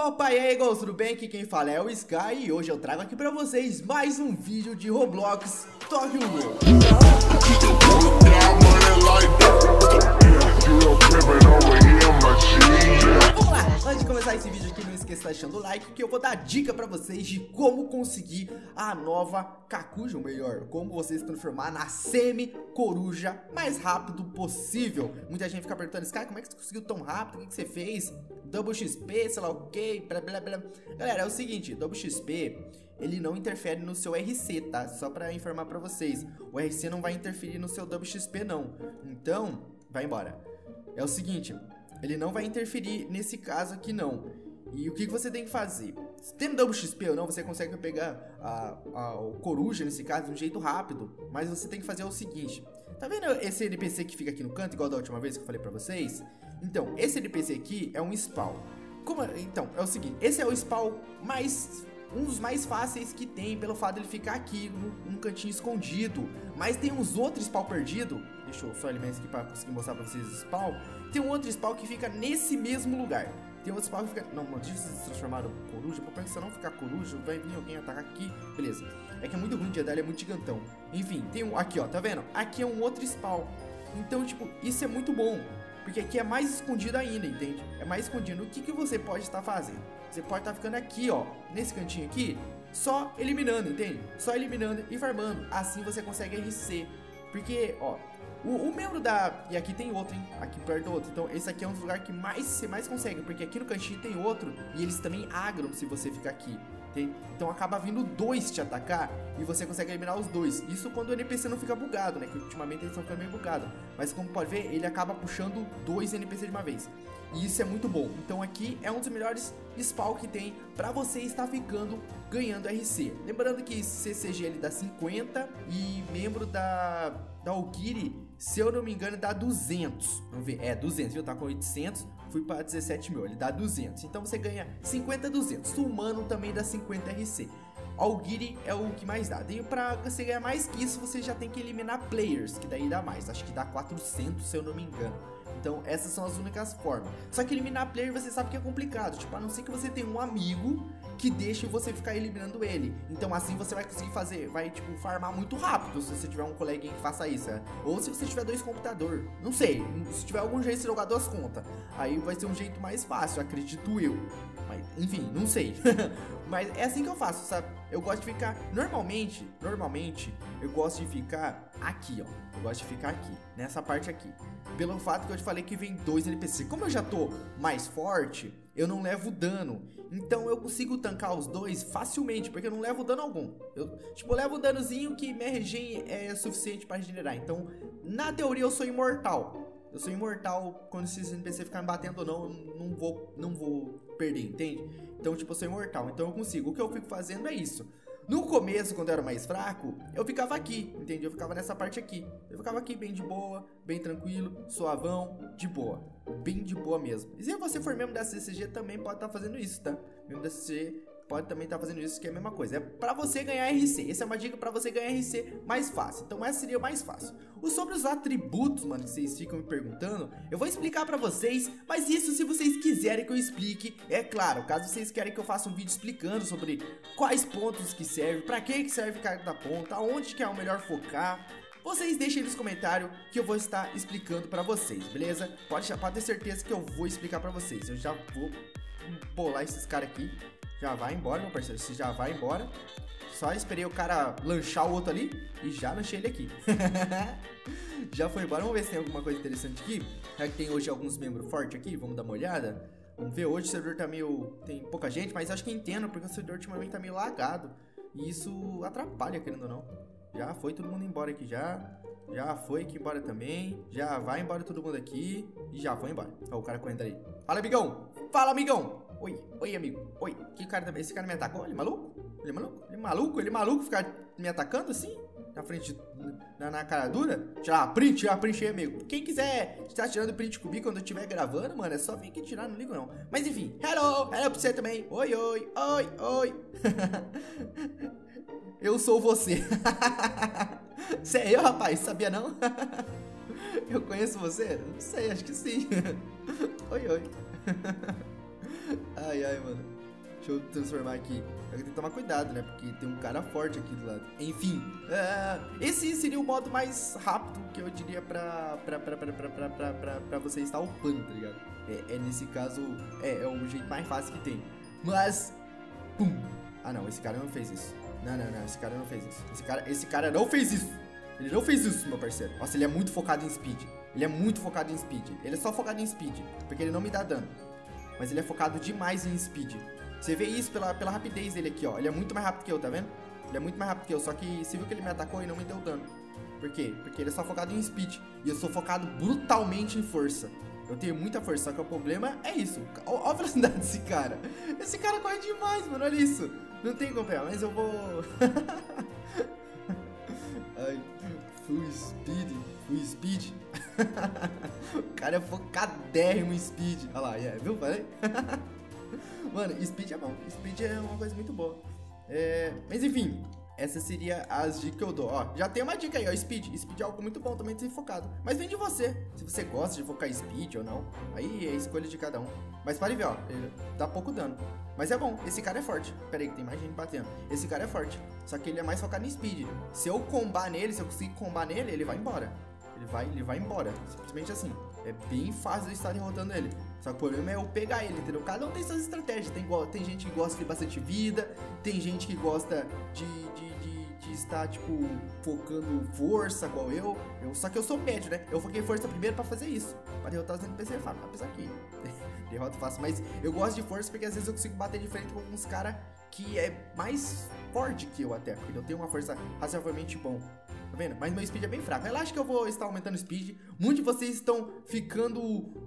Opa, e aí, Ghost, tudo bem? Aqui quem fala é o Sky e hoje eu trago aqui pra vocês mais um vídeo de Roblox Tokyo Ghoul. Vamos lá, antes de começar esse vídeo aqui, esqueça de deixar o like que eu vou dar dica pra vocês de como conseguir a nova Kakuja, ou melhor, como você se transformar na semi-coruja mais rápido possível. Muita gente fica perguntando, Sky, como é que você conseguiu tão rápido? O que, você fez? Double XP, sei lá o que, blá blá blá. Galera, é o seguinte, Double XP ele não interfere no seu RC, tá? Só pra informar pra vocês. O RC não vai interferir no seu Double XP, não. Então, vai embora. É o seguinte, ele não vai interferir nesse caso aqui, não. E o que, você tem que fazer? Tendo Double XP ou não, você consegue pegar a, a, o Coruja, nesse caso, de um jeito rápido. Mas você tem que fazer o seguinte. Tá vendo esse NPC que fica aqui no canto, igual da última vez que eu falei pra vocês? Então, esse NPC aqui é um spawn. Como, então, é o seguinte, esse é o spawn mais um dos mais fáceis que tem, pelo fato de ele ficar aqui num, num cantinho escondido. Mas tem uns outros spawn perdido. Deixa eu só eliminar isso aqui pra conseguir mostrar pra vocês o spawn. Tem um outro spawn que fica nesse mesmo lugar. Tem outro spawn que fica. Não, vocês se transformaram em coruja. Pra se não ficar coruja, vai vir alguém atacar aqui. Beleza. É que é muito ruim de andar, ele é muito gigantão. Enfim, tem um. Aqui, ó, tá vendo? Aqui é um outro spawn. Então, tipo, isso é muito bom. Porque aqui é mais escondido ainda, entende? É mais escondido. O que, que você pode estar fazendo? Você pode estar ficando aqui, ó, nesse cantinho aqui, só eliminando, entende? Só eliminando e farmando. Assim você consegue RC. Porque, ó, o, o, membro da... E aqui tem outro, hein? Aqui perto do outro. Então, esse aqui é um dos lugares que mais você mais consegue. Porque aqui no cantinho tem outro. E eles também agram se você ficar aqui. Tem? Então acaba vindo dois te atacar e você consegue eliminar os dois. Isso quando o NPC não fica bugado, né? Que ultimamente eles estão ficando meio bugados. Mas como pode ver, ele acaba puxando dois NPC de uma vez. E isso é muito bom. Então aqui é um dos melhores spawn que tem para você estar ficando ganhando RC. Lembrando que CCG ele dá 50 e membro da, da Ogiri, se eu não me engano, dá 200. Vamos ver, é 200, viu? Tá com 800, fui para 17 mil, ele dá 200. Então você ganha 50, 200. O humano também dá 50 RC. Algiri é o que mais dá. E pra você ganhar mais que isso, você já tem que eliminar players, que daí dá mais. Acho que dá 400, se eu não me engano. Então, essas são as únicas formas. Só que eliminar player você sabe que é complicado. Tipo, a não ser que você tenha um amigo que deixe você ficar eliminando ele. Então, assim você vai conseguir fazer, vai, tipo, farmar muito rápido se você tiver um coleguinha que faça isso. Né? Ou se você tiver dois computadores. Não sei. Se tiver algum jeito de jogar duas contas. Aí vai ser um jeito mais fácil, acredito eu. Enfim, não sei. Mas é assim que eu faço, sabe? Eu gosto de ficar. Normalmente, normalmente, eu gosto de ficar aqui, ó. Eu gosto de ficar aqui, nessa parte aqui. Pelo fato que eu te falei que vem dois NPC. Como eu já tô mais forte, eu não levo dano. Então eu consigo tancar os dois facilmente, porque eu não levo dano algum. Eu, tipo, eu levo um danozinho que minha regen é suficiente para regenerar. Então, na teoria, eu sou imortal. Eu sou imortal quando esses NPC ficarem batendo ou não, eu não vou, não vou perder, entende? Então, tipo, eu sou imortal, então eu consigo. O que eu fico fazendo é isso. No começo, quando eu era mais fraco, eu ficava aqui, entende? Eu ficava nessa parte aqui. Eu ficava aqui bem de boa, bem tranquilo, suavão, de boa. Bem de boa mesmo. E se você for membro da CCG, também pode estar tá fazendo isso, tá? Membro da CCG pode também estar tá fazendo isso, que é a mesma coisa. É para você ganhar RC. Essa é uma dica para você ganhar RC mais fácil. Então essa seria mais fácil. O sobre os atributos, mano, que vocês ficam me perguntando, eu vou explicar para vocês, mas isso se vocês quiserem que eu explique, é claro, caso vocês querem que eu faça um vídeo explicando sobre quais pontos que serve, para que que serve cada ponto, aonde que é o melhor focar, vocês deixem nos comentários que eu vou estar explicando para vocês, beleza? Pode, pode ter certeza que eu vou explicar para vocês. Eu já vou bolar esses caras aqui já vai embora, meu parceiro. Você já vai embora. Só esperei o cara lanchar o outro ali e já lanchei ele aqui. já foi embora. Vamos ver se tem alguma coisa interessante aqui. Já que tem hoje alguns membros fortes aqui, vamos dar uma olhada. Vamos ver, hoje o servidor tá meio... tem pouca gente, mas acho que entendo, porque o servidor ultimamente tá meio lagado. E isso atrapalha, querendo ou não. Já foi todo mundo embora aqui já. Já foi aqui embora também. Já vai embora todo mundo aqui. E já foi embora. Ó, o cara correndo ali. Fala, amigão! Fala, amigão! Oi, oi, amigo. Oi. Que cara também? Esse cara me atacou? Ele é maluco? Ele é maluco? Ele é maluco? Ele é maluco ficar me atacando assim? Na frente, na, na cara dura? Tirar uma print, tirar print aí, amigo. Quem quiser estar tirando print comigo quando eu estiver gravando, mano, é só vir aqui tirar, não ligo não. Mas enfim, hello, hello pra você também. Oi, oi, oi, oi. eu sou você. Você é eu, rapaz? Sabia não? eu conheço você? Não sei, acho que sim. oi, oi. Ai, ai, mano. Deixa eu transformar aqui. Tenho que tomar cuidado, né? Porque tem um cara forte aqui do lado. Enfim, uh, esse seria o modo mais rápido que eu diria pra, pra, pra, pra, pra, pra, pra, pra, pra você estar upando, tá ligado? É, é nesse caso, é, é o jeito mais fácil que tem. Mas, pum. Ah, não, esse cara não fez isso. Não, não, não, esse cara não fez isso. Esse cara, esse cara não fez isso. Ele não fez isso, meu parceiro. Nossa, ele é muito focado em speed. Ele é muito focado em speed. Ele é só focado em speed, porque ele não me dá dano. Mas ele é focado demais em speed. Você vê isso pela, pela rapidez dele aqui, ó. Ele é muito mais rápido que eu, tá vendo? Ele é muito mais rápido que eu, só que você viu que ele me atacou e não me deu dano. Por quê? Porque ele é só focado em speed. E eu sou focado brutalmente em força. Eu tenho muita força, só que o problema é isso. Olha a velocidade desse cara. Esse cara corre demais, mano. Olha isso. Não tem como pegar, mas eu vou... Ai, full speed, full speed. o cara é focadérrimo em speed. Olha lá, yeah, viu? Falei? Mano, speed é bom. Speed é uma coisa muito boa. É... Mas enfim, essa seria as dicas que eu dou. Ó, já tem uma dica aí, ó, Speed. Speed é algo muito bom também de ser focado. Mas vem de você. Se você gosta de focar em Speed ou não, aí é escolha de cada um. Mas pode ver, ó, ele dá pouco dano. Mas é bom, esse cara é forte. Pera aí que tem mais gente batendo. Esse cara é forte. Só que ele é mais focado em Speed. Se eu combar nele, se eu conseguir combar nele, ele vai embora. Ele vai, ele vai embora. Simplesmente assim. É bem fácil de estar derrotando ele. Só que o problema é eu pegar ele, entendeu? Cada um tem suas estratégias. Tem, tem gente que gosta de bastante vida, tem gente que gosta de, de de estar, tipo, focando força, igual eu. eu. Só que eu sou médio, né? Eu foquei força primeiro pra fazer isso. Pra derrotar os NPC é fácil. Apesar que derrota fácil. Mas eu gosto de força porque às vezes eu consigo bater de frente com alguns caras que é mais forte que eu até. Porque eu tenho uma força razoavelmente bom. Tá vendo? Mas meu speed é bem fraco. Relaxa que eu vou estar aumentando speed. Muitos de vocês estão ficando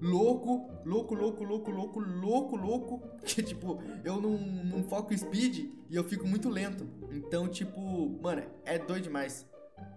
louco, louco, louco, louco, louco, louco, louco. Que tipo, eu não, não foco speed e eu fico muito lento. Então, tipo, mano, é doido demais.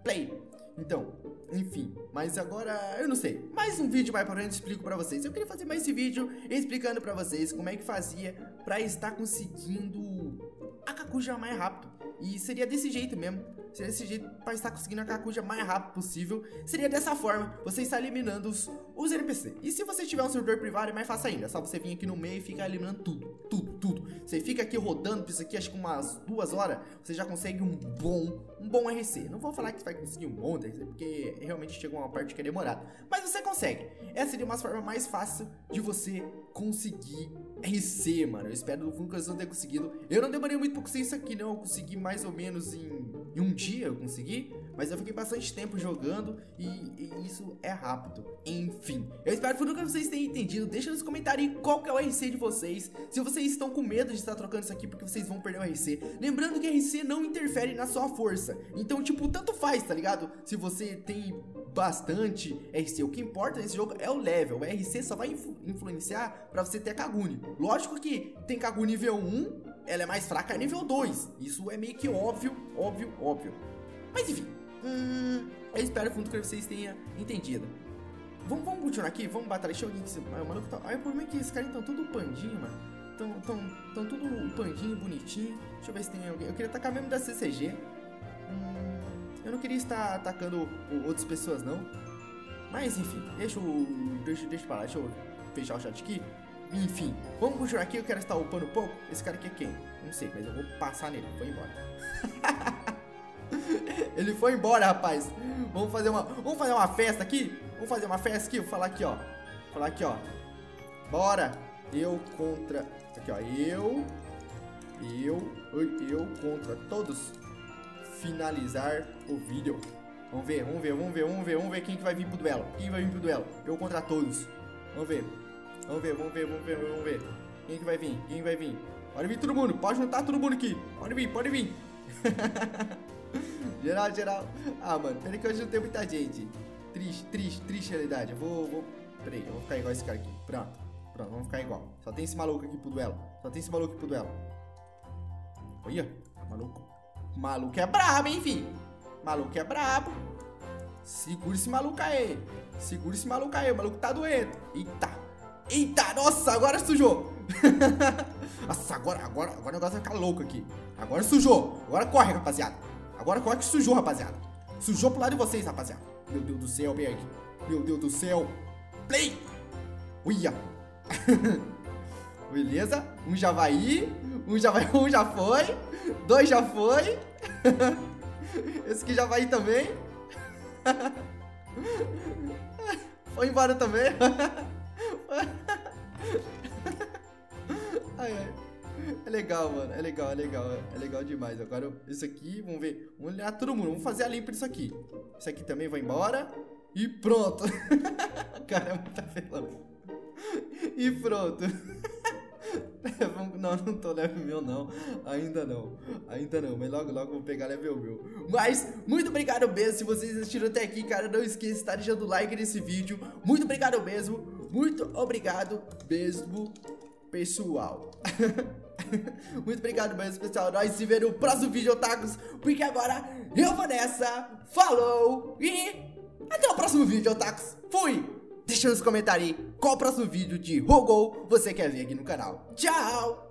Play! Então, enfim, mas agora eu não sei. Mais um vídeo mais pra frente explico pra vocês. Eu queria fazer mais esse vídeo explicando pra vocês como é que fazia pra estar conseguindo a Kakuja mais rápido. E seria desse jeito mesmo. Seria desse jeito para estar conseguindo a Kakuja mais rápido possível. Seria dessa forma, você está eliminando os, os NPC. E se você tiver um servidor privado, é mais fácil ainda. É só você vir aqui no meio e ficar eliminando tudo. Tudo, tudo. Você fica aqui rodando isso aqui, acho que umas duas horas, você já consegue um bom, um bom RC. Não vou falar que você vai conseguir um bom RC, porque realmente chega uma parte que é demorada. Mas você consegue. Essa seria uma forma mais fácil de você conseguir RC, mano. Eu espero do fundo que vocês vão ter conseguido. Eu não demorei muito pra conseguir isso aqui, não. Eu consegui mais ou menos em, em um dia, eu consegui. Mas eu fiquei bastante tempo jogando e, e isso é rápido. Enfim, eu espero que vocês tenham entendido. Deixa nos comentários qual que é o RC de vocês. Se vocês estão com medo de estar trocando isso aqui porque vocês vão perder o RC. Lembrando que RC não interfere na sua força. Então, tipo, tanto faz, tá ligado? Se você tem bastante RC. O que importa nesse jogo é o level. O RC só vai influ influenciar para você ter Kaguni. Lógico que tem Kaguni nível 1, ela é mais fraca nível 2. Isso é meio que óbvio, óbvio, óbvio. Mas enfim, hum, eu espero fundo que vocês tenham entendido. Vamos, vamos continuar aqui, vamos batalhar. Deixa eu. Ah, o maluco tá. Aí o problema é que esses caras estão tudo pandinho, mano. Estão tão, tão tudo pandinho, bonitinho. Deixa eu ver se tem alguém. Eu queria atacar mesmo da CCG. Hum, eu não queria estar atacando outras pessoas, não. Mas enfim, deixa eu. Deixa, deixa pra lá, deixa eu fechar o chat aqui. Enfim, vamos continuar aqui, eu quero estar upando um pouco. Esse cara aqui é quem? Não sei, mas eu vou passar nele. Foi embora. Ele foi embora, rapaz. Vamos fazer uma, vamos fazer uma festa aqui? Vamos fazer uma festa aqui? Vou falar aqui, ó. Vou falar aqui, ó. Bora. Eu contra... Aqui, ó. Eu... Eu... Eu contra todos. Finalizar o vídeo. Vamos ver, vamos ver, vamos ver, vamos ver, vamos ver quem que vai vir pro duelo. Quem vai vir pro duelo? Eu contra todos. Vamos ver. Vamos ver, vamos ver, vamos ver, vamos ver. Quem que vai vir? Quem vai vir? Pode vir todo mundo, pode juntar todo mundo aqui. Pode vir, pode vir. geral, geral. Ah, mano, peraí que hoje não tem muita gente. Triste, triste, triste realidade. Eu vou, vou. Peraí, eu vou ficar igual esse cara aqui. Pronto, pronto, vamos ficar igual. Só tem esse maluco aqui pro duelo. Só tem esse maluco aqui pro duelo. Olha, maluco. Maluco é brabo, hein, filho? Maluco é brabo. Segura esse maluco aí. Segura esse maluco aí. O maluco tá doendo. Eita. Eita, nossa, agora sujou. nossa, agora, agora, agora o negócio vai ficar louco aqui. Agora sujou. Agora corre, rapaziada. Agora corre que sujou, rapaziada. Sujou pro lado de vocês, rapaziada. Meu Deus do céu, Berg. Meu Deus do céu. Play. Uia. Beleza? Um já vai ir. Um já vai. Um já foi. Dois já foi. Esse aqui já vai ir também. Foi embora também. Ai, ai. É legal, mano. É legal, é legal. É legal demais. Agora, isso aqui, vamos ver. Vamos olhar todo mundo. Vamos fazer a limpa disso aqui. Isso aqui também vai embora. E pronto. o cara é muito apelão. E pronto. Não, não tô level meu não. Ainda não. Ainda não. Mas logo, logo vou pegar level meu. Mas, muito obrigado mesmo. Se vocês assistiram até aqui, cara, não esqueça de estar deixando o like nesse vídeo. Muito obrigado mesmo. Muito obrigado mesmo, pessoal. muito obrigado mesmo, pessoal. Nós se vemos no próximo vídeo, Otakus. Porque agora eu vou nessa. Falou e até o próximo vídeo, Otakus. Fui! Deixa nos comentários aí qual o próximo vídeo de Rogol você quer ver aqui no canal. Tchau!